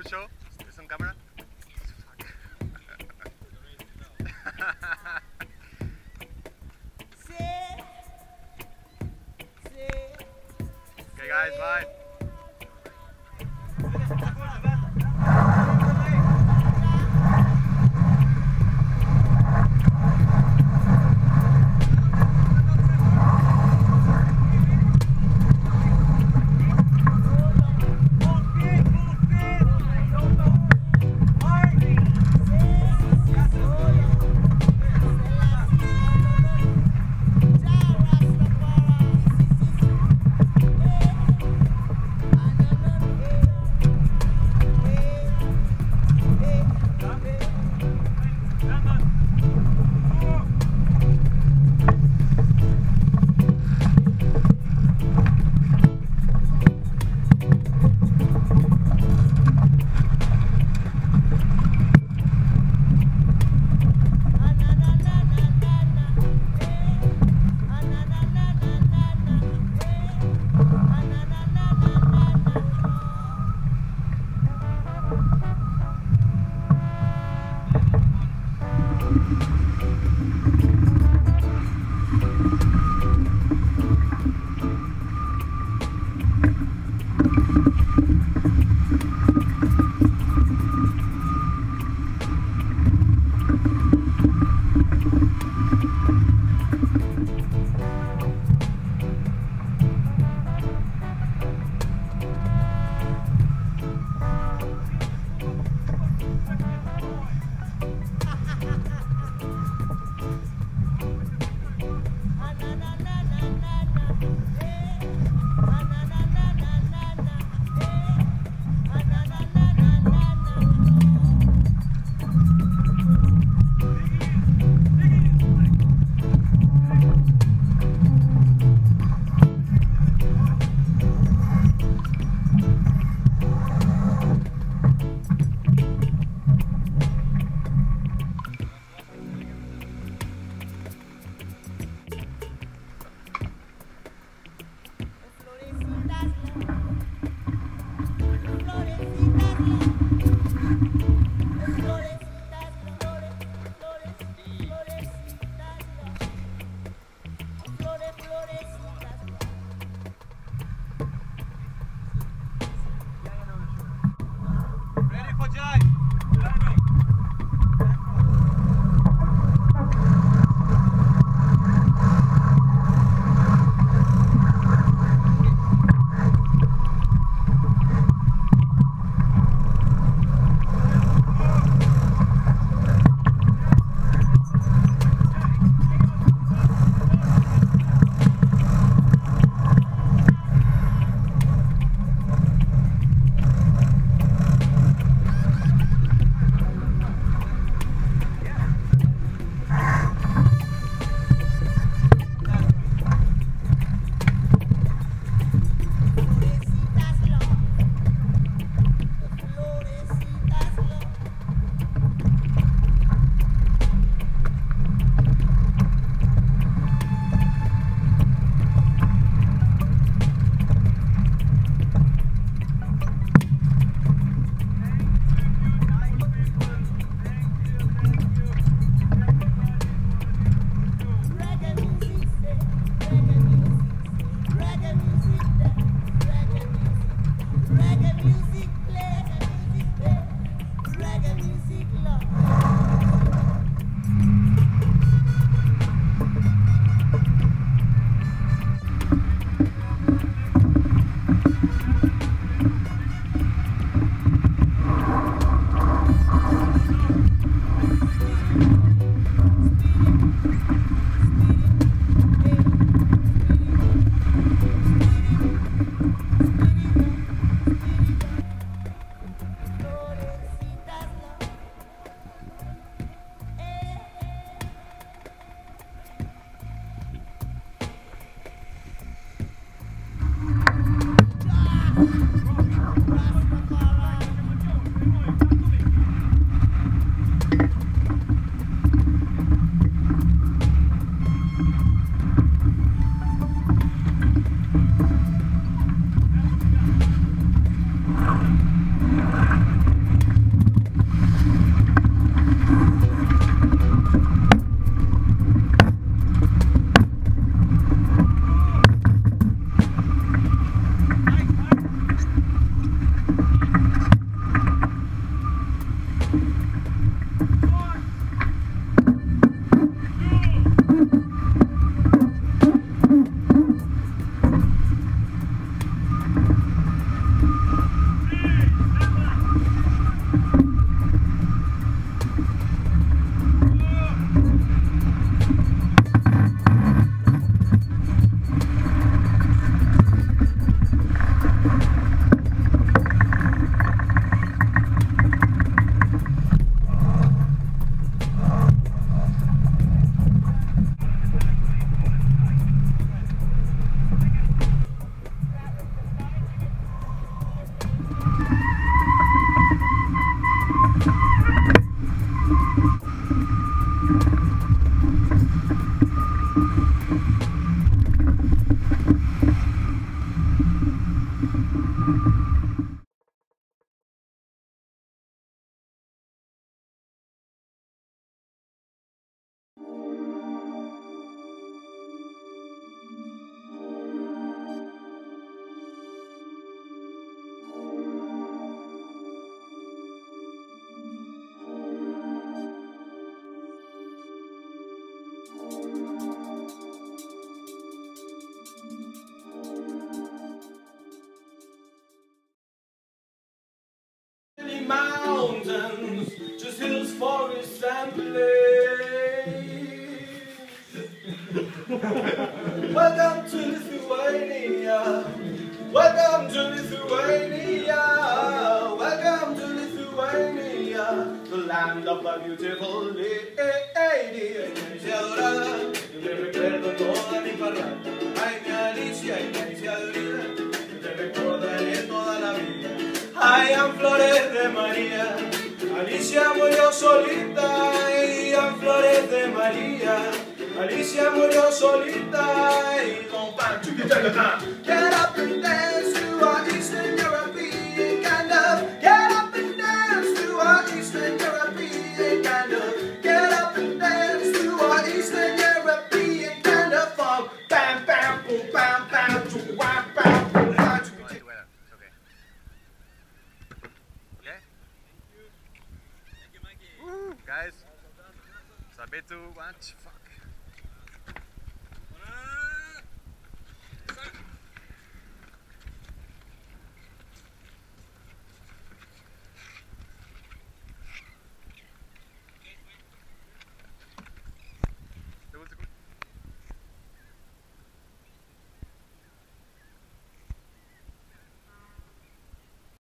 escucho. ¿Es en cámara? Okay guys, bye. Hills, forests, and. Welcome to Lithuania. Welcome to Lithuania. Welcome to Lithuania, the land of the beautiful lady. Alicia dorada, yo te recuerdo toda mi parranda. Ay, En flores de María, Alicia murió solita. Y en flores de María, Alicia murió solita. Y con pan, chiquitacata. Get bit too much. Fuck.